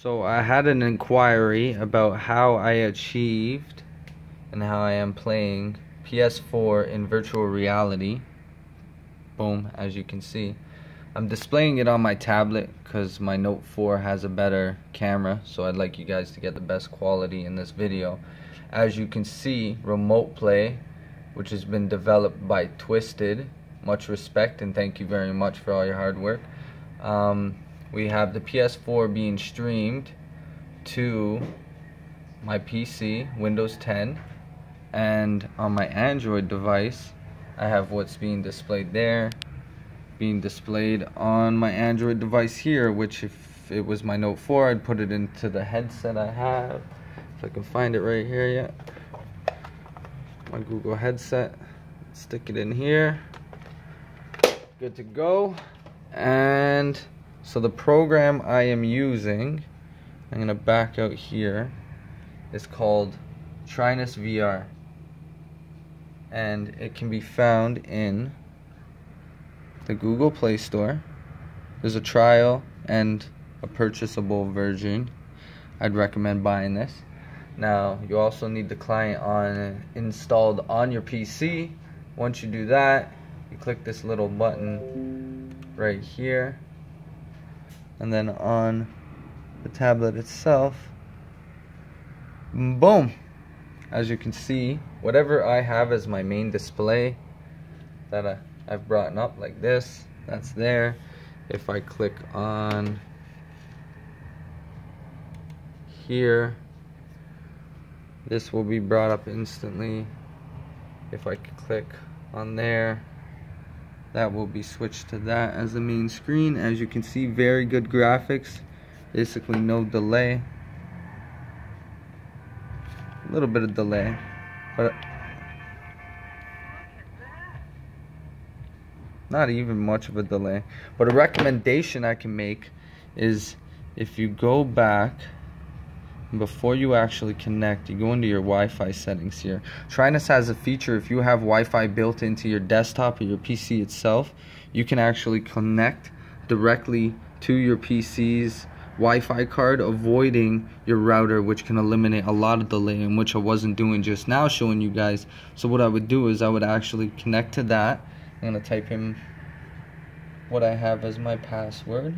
So I had an inquiry about how I achieved and how I am playing PS4 in virtual reality. Boom, as you can see. I'm displaying it on my tablet because my Note 4 has a better camera so I'd like you guys to get the best quality in this video. As you can see, Remote Play, which has been developed by Twisted, much respect and thank you very much for all your hard work. Um, we have the PS4 being streamed to my PC, Windows 10, and on my Android device, I have what's being displayed there, being displayed on my Android device here, which if it was my Note 4, I'd put it into the headset I have. If I can find it right here yet. My Google headset. Stick it in here. Good to go. And so the program I am using, I'm gonna back out here, is called Trinus VR. And it can be found in the Google Play Store. There's a trial and a purchasable version. I'd recommend buying this. Now, you also need the client on installed on your PC. Once you do that, you click this little button right here. And then on the tablet itself, boom. As you can see, whatever I have as my main display that I I've brought up like this. That's there. If I click on here, this will be brought up instantly. If I click on there, that will be switched to that as the main screen. As you can see, very good graphics. Basically no delay. A little bit of delay, but not even much of a delay. But a recommendation I can make is if you go back before you actually connect, you go into your Wi-Fi settings here. Trinus has a feature if you have Wi-Fi built into your desktop or your PC itself, you can actually connect directly to your PC's Wi-Fi card, avoiding your router, which can eliminate a lot of delay, and which I wasn't doing just now, showing you guys. So what I would do is I would actually connect to that I'm to type in what I have as my password.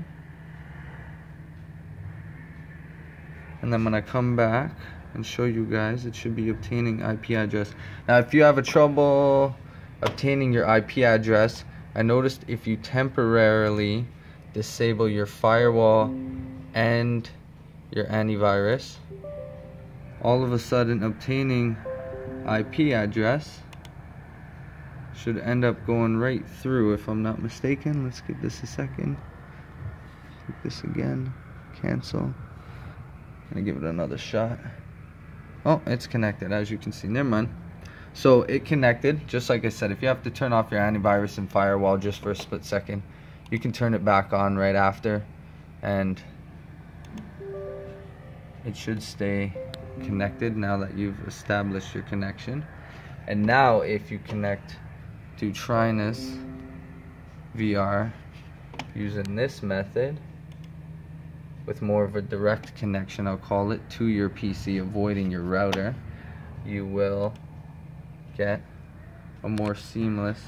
And then when I come back and show you guys, it should be obtaining IP address. Now, if you have a trouble obtaining your IP address, I noticed if you temporarily disable your firewall and your antivirus, all of a sudden obtaining IP address should end up going right through if I'm not mistaken. Let's give this a second. Click this again. Cancel. Gonna give it another shot. Oh, it's connected as you can see. Never mind. So it connected, just like I said, if you have to turn off your antivirus and firewall just for a split second, you can turn it back on right after and it should stay connected now that you've established your connection. And now if you connect to Trinus VR using this method with more of a direct connection, I'll call it, to your PC, avoiding your router, you will get a more seamless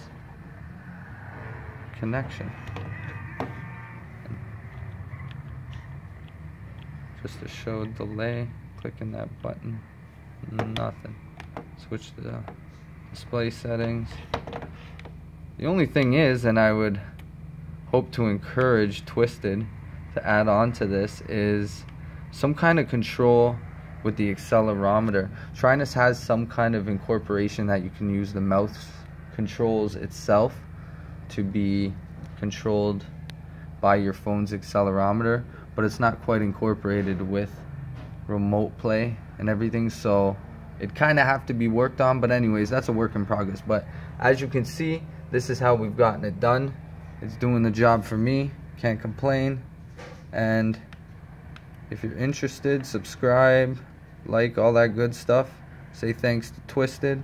connection. Just to show delay, clicking that button, nothing. Switch to the display settings. The only thing is, and I would hope to encourage Twisted to add on to this, is some kind of control with the accelerometer. Trinus has some kind of incorporation that you can use the mouse controls itself to be controlled by your phone's accelerometer, but it's not quite incorporated with remote play and everything, so it kind of have to be worked on, but anyways, that's a work in progress. But as you can see, this is how we've gotten it done. It's doing the job for me. Can't complain. And if you're interested, subscribe, like, all that good stuff. Say thanks to Twisted.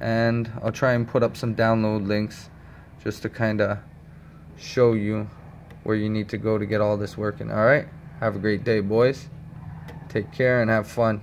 And I'll try and put up some download links just to kind of show you where you need to go to get all this working. Alright? Have a great day, boys. Take care and have fun.